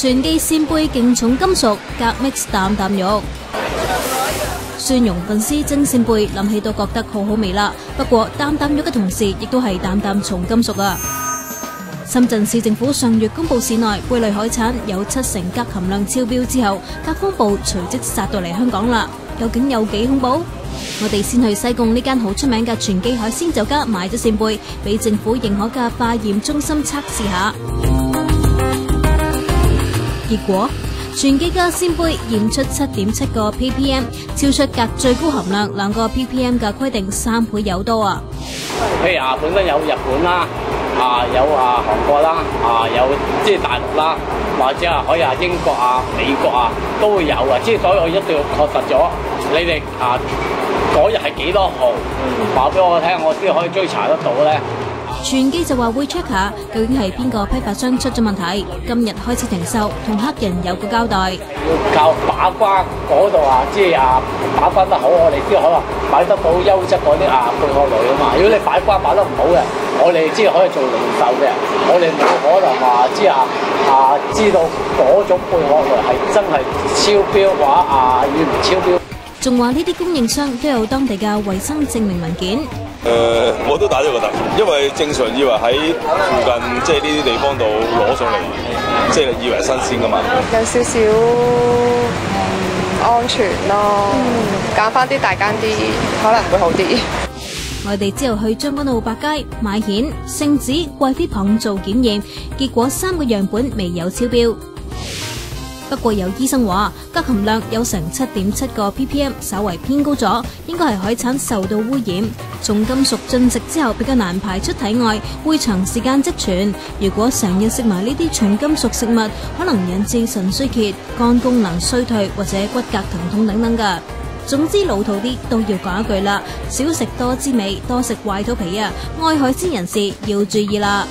全記扇貝勁重金屬，夾 mix 啖啖肉。蒜蓉粉絲蒸扇貝，諗起都覺得好好味啦。不過啖啖肉嘅同時，亦都係啖啖重金屬啊！深圳市政府上月公布市內貝類海產有七成甲含量超標之後，鎘風暴隨即殺到嚟香港啦。究竟有幾恐怖？我哋先去西貢呢間好出名嘅全记海鮮酒家買咗扇貝，俾政府認可嘅化驗中心測試下。結果全記嘅扇貝驗出七點七個 ppm，超出鎘最高含量兩個 ppm 嘅規定三倍有多啊！譬如啊，本身有日本啦，啊有啊韓國啦，啊有即係大陸啦，或者啊可以啊英國啊、美國啊都會有啊，即係所以我一定要確實咗你哋啊嗰日係幾多號，話俾我聽，我先可以追查得到咧。全記就話會 check 下究竟係邊個批發商出咗問題，今日開始停售，同客人有個交代。要靠把關嗰度啊，即係啊把關得好，我哋先可能買得到優質嗰啲啊貝殼類啊嘛。如果你把關把得唔好嘅，我哋即係可以做零售嘅，我哋冇可能話即係啊啊知道嗰種貝殼類係真係超標或者啊與唔超標。仲話呢啲供應商都有當地嘅衛生證明文件。誒、呃，我都打咗個突，因為正常以為喺附近即係呢啲地方度攞上嚟，即係以為新鮮噶嘛。有少少唔安全咯，揀翻啲大間啲可能會好啲。我哋之後去將軍澳百佳買蜆、聖子、貴妃蚌做檢驗，結果三個樣本未有超標。不過有醫生話，甲含量有成七點七個 ppm，稍為偏高咗，應該係海產受到污染。重金屬進食之後比較難排出體外，會長時間積存。如果成日食埋呢啲重金屬食物，可能引致腎衰竭、肝功能衰退或者骨骼疼痛等等㗎。總之老土啲都要講一句啦，少食多滋味，多食坏肚皮啊！愛海鮮人士要注意啦。